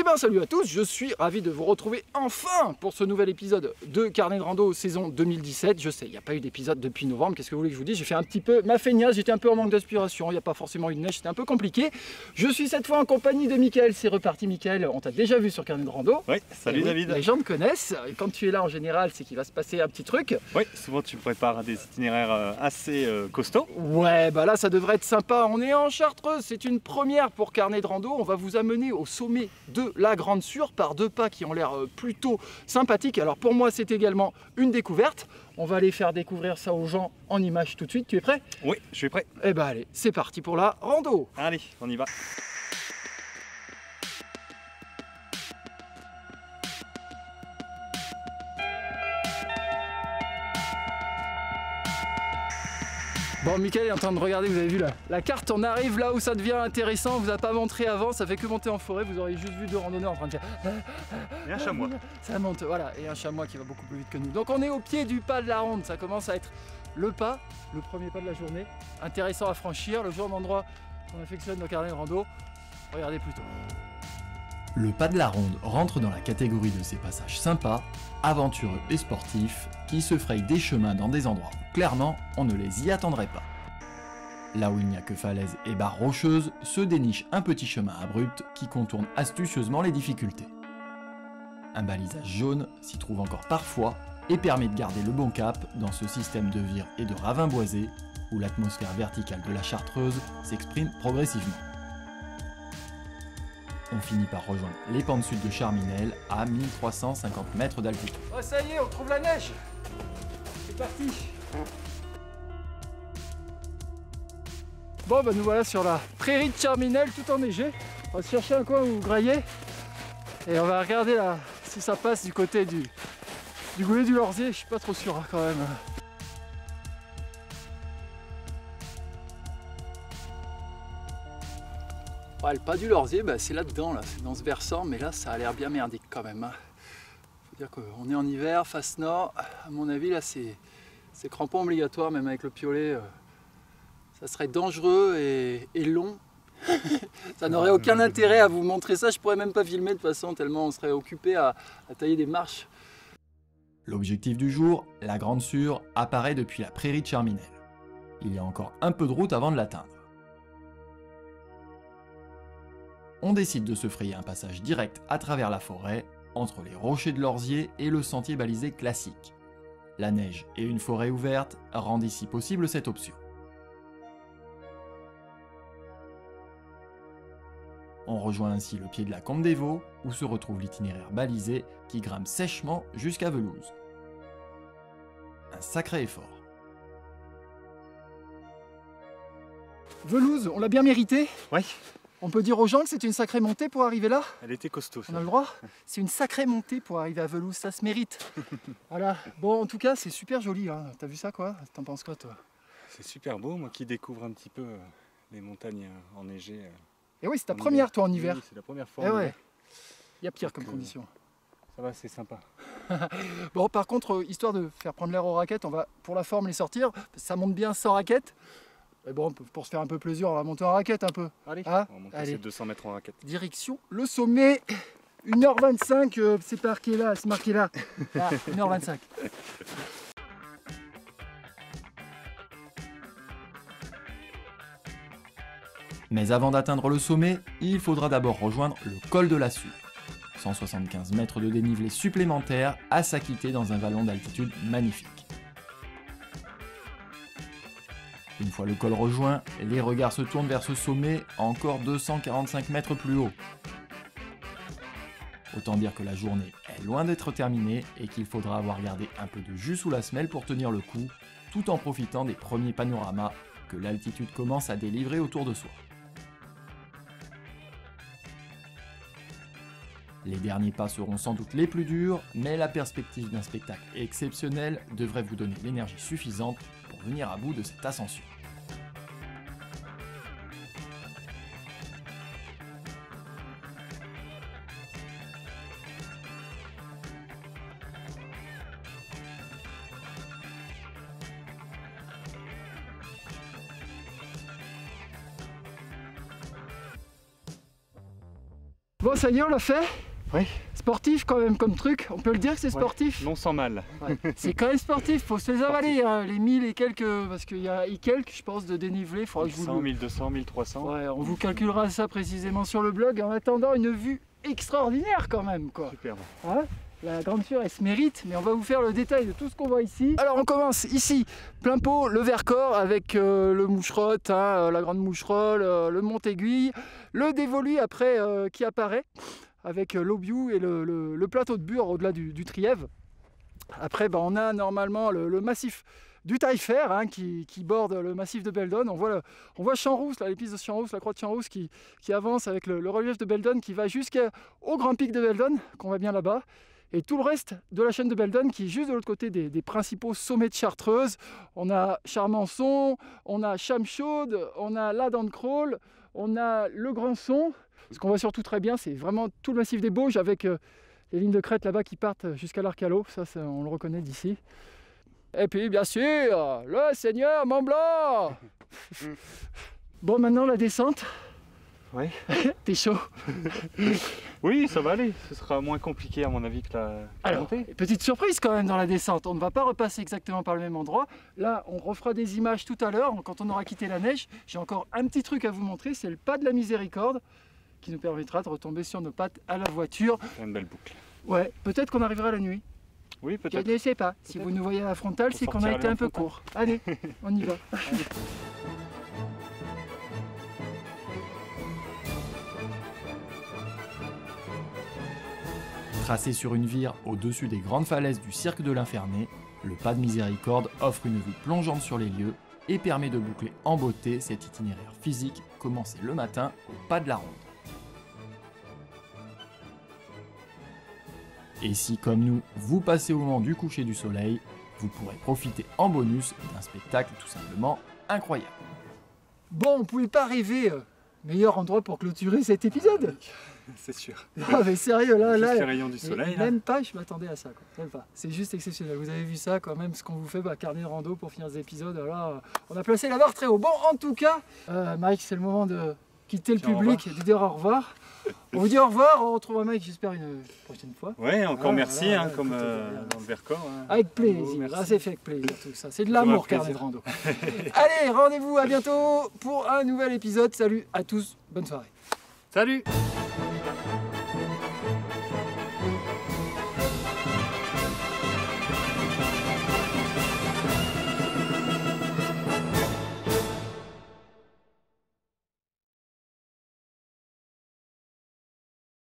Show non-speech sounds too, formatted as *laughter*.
Eh bien salut à tous, je suis ravi de vous retrouver enfin pour ce nouvel épisode de Carnet de Rando saison 2017. Je sais, il n'y a pas eu d'épisode depuis novembre, qu'est-ce que vous voulez que je vous dise? J'ai fait un petit peu ma feignasse, j'étais un peu en manque d'inspiration, il n'y a pas forcément eu de neige, c'était un peu compliqué. Je suis cette fois en compagnie de Michael, c'est reparti Michael, on t'a déjà vu sur Carnet de Rando. Oui, salut Eh oui, David. Les gens te connaissent, quand tu es là en général c'est qu'il va se passer un petit truc. Oui, souvent tu prépares des itinéraires euh, assez euh, costauds. Ouais, bah là ça devrait être sympa. On est en Chartreuse, c'est une première pour Carnet de Rando. On va vous amener au sommet de la Grande Sûre par deux pas qui ont l'air euh, plutôt sympathiques. Alors pour moi c'est également une découverte. On va aller faire découvrir ça aux gens en images tout de suite. Tu es prêt? Oui, je suis prêt. Eh bah allez, c'est parti pour la rando. Allez, on y va. Bon, Michael est en train de regarder, vous avez vu la, la carte, on arrive là où ça devient intéressant, on vous a pas montré avant, ça fait que monter en forêt, vous aurez juste vu deux randonneurs en train de dire Et un chamois. *laughs* Ça monte, voilà, et un chamois qui va beaucoup plus vite que nous. Donc on est au pied du pas de la ronde, ça commence à être le pas, le premier pas de la journée, intéressant à franchir, le genre d'endroit qu'on affectionne nos carnets de rando. Regardez plutôt. Le pas de la ronde rentre dans la catégorie de ces passages sympas, aventureux et sportifs qui se frayent des chemins dans des endroits où clairement on ne les y attendrait pas. Là où il n'y a que falaises et barres rocheuses, se déniche un petit chemin abrupt qui contourne astucieusement les difficultés. Un balisage jaune s'y trouve encore parfois et permet de garder le bon cap dans ce système de vires et de ravins boisés où l'atmosphère verticale de la Chartreuse s'exprime progressivement. On finit par rejoindre les pentes sud de Charminel à 1350 mètres d'altitude. Oh ça y est, on trouve la neige parti Bon bah nous voilà sur la prairie de Charminel tout enneigée. On va chercher un coin où grailler et on va regarder là si ça passe du côté du, du goulet du Lorzier, je suis pas trop sûr hein, quand même. Ouais, le pas du Lorzier, bah, c'est là-dedans, là. c'est dans ce versant, mais là ça a l'air bien merdique quand même. hein. Faut dire qu'on est en hiver, face nord, à mon avis là c'est c'est crampon obligatoire, même avec le piolet. euh, ça serait dangereux et, et long. *laughs* ça n'aurait aucun intérêt à vous montrer ça, je pourrais même pas filmer de toute façon, tellement on serait occupé à, à tailler des marches. L'objectif du jour, la Grande Sûre, apparaît depuis la prairie de Charminel. Il y a encore un peu de route avant de l'atteindre. On décide de se frayer un passage direct à travers la forêt, entre les rochers de Lorzier et le sentier balisé classique. La neige et une forêt ouverte rendent ici possible cette option. On rejoint ainsi le pied de la Combe des Vaux, où se retrouve l'itinéraire balisé qui grimpe sèchement jusqu'à Velouse. Un sacré effort. Velouse, on l'a bien mérité? Oui, On peut dire aux gens que c'est une sacrée montée pour arriver là elle était costaud. On ça. a le droit C'est une sacrée montée pour arriver à Velouse, ça se mérite. *laughs* voilà. Bon, en tout cas, c'est super joli. Hein. T'as vu ça, quoi? T'en penses quoi, toi? C'est super beau, moi qui découvre un petit peu euh, les montagnes euh, enneigées. euh, Et oui, c'est ta première, hiver. toi, en hiver. oui, c'est la première fois. Eh en ouais. Il y a pire comme Donc, condition. Ça va, c'est sympa. *laughs* Bon, par contre, histoire de faire prendre l'air aux raquettes, on va pour la forme les sortir. Ça monte bien sans raquettes. Mais bon, pour se faire un peu plaisir, on va monter en raquette un peu. Allez, Ah, on va monter allez. ces 200 mètres en raquette. Direction le sommet. 1h25, euh, c'est marqué là, c'est marqué là. Ah, 1h25. Mais avant d'atteindre le sommet, il faudra d'abord rejoindre le col de la Sûre. 175 mètres de dénivelé supplémentaire à s'acquitter dans un vallon d'altitude magnifique. Une fois le col rejoint, les regards se tournent vers ce sommet encore 245 mètres plus haut. Autant dire que la journée est loin d'être terminée et qu'il faudra avoir gardé un peu de jus sous la semelle pour tenir le coup, tout en profitant des premiers panoramas que l'altitude commence à délivrer autour de soi. Les derniers pas seront sans doute les plus durs, mais la perspective d'un spectacle exceptionnel devrait vous donner l'énergie suffisante venir à bout de cette ascension. Bon, ça y est, on l'a fait oui. Sportif quand même comme truc, on peut le dire que c'est sportif? Non sans mal. C'est quand même sportif, faut se les avaler, hein, les 1000 et quelques, parce qu'il y a et quelques, je pense, de dénivelé, faudra que je vous 100, le... 1200, 1300. Ouais, on vous calculera ça précisément sur le blog en attendant une vue extraordinaire quand même, quoi. Superbe. Hein? La grande sûre, elle se mérite, mais on va vous faire le détail de tout ce qu'on voit ici. Alors on commence ici, plein pot, le Vercors avec euh, le moucherotte, hein, euh, la grande moucherolle, euh, le Mont-Aiguille, le dévolu après euh, qui apparaît avec euh, l'Aubiou et le, plateau de Bure au-delà du, du Trièvre. Après, bah, on a normalement le, massif du Taillefer hein, qui, borde le massif de Beldon. On voit, voit Champs-Rousse, là, de Champs-Rousse, la croix de Champs-Rousse qui, qui avance avec le, relief de Beldon qui va jusqu'au grand pic de Beldon, qu'on voit bien là-bas. Et tout le reste de la chaîne de Beldon qui est juste de l'autre côté des, principaux sommets de Chartreuse. On a Charmançon, on a Chamchaude, on a la Crawl, on a le Grand Son. Ce qu'on voit surtout très bien, c'est vraiment tout le massif des Bauges avec euh, les lignes de crête là-bas qui partent jusqu'à l'Arcalo. Ça, ça, on le reconnaît d'ici. Et puis, bien sûr, le Seigneur Mont Blanc Bon, maintenant la descente. Ouais. *laughs* T'es chaud *laughs* Oui, ça va aller. Ce sera moins compliqué à mon avis que la, la Alors, montée. petite surprise quand même dans la descente, on ne va pas repasser exactement par le même endroit. Là, on refera des images tout à l'heure quand on aura quitté la neige. J'ai encore un petit truc à vous montrer, c'est le pas de la miséricorde qui nous permettra de retomber sur nos pattes à la voiture. Une belle boucle. Ouais, peut-être qu'on arrivera la nuit. Oui, Je peut-être. ne sais pas. Si vous nous voyez à la frontale, c'est qu'on a été un peu court. Allez, *laughs* on y va. Tracé sur une vire au-dessus des grandes falaises du cirque de l'Inferné, le pas de miséricorde offre une vue plongeante sur les lieux et permet de boucler en beauté cet itinéraire physique commencé le matin au pas de la ronde. Et si, comme nous, vous passez au moment du coucher du soleil, vous pourrez profiter en bonus d'un spectacle tout simplement incroyable. Bon, on pouvait pas rêver. euh, meilleur endroit pour clôturer cet épisode. *laughs* C'est sûr. Ah mais sérieux, là, Juste là, les rayons du soleil. là. Même pas, je m'attendais à ça. Quoi. Même pas. C'est juste exceptionnel. Vous avez vu ça quand même, ce qu'on vous fait, bah, carnet de rando pour finir ces épisodes. Là, euh, on a placé la barre très haut. Bon, en tout cas, euh, Mike, c'est le moment de quitter le Tiens, public et de dire au revoir. *laughs* On vous dit au revoir. On retrouvera Mike, j'espère, une prochaine fois. Ouais, encore Ah, merci, voilà, hein, comme euh, dans le Vercors. hein. Avec plaisir. Ah, c'est fait avec plaisir tout ça. C'est de l'amour, carnet de rando. *laughs* Allez, rendez-vous à bientôt pour un nouvel épisode. Salut à tous. Bonne soirée. Salut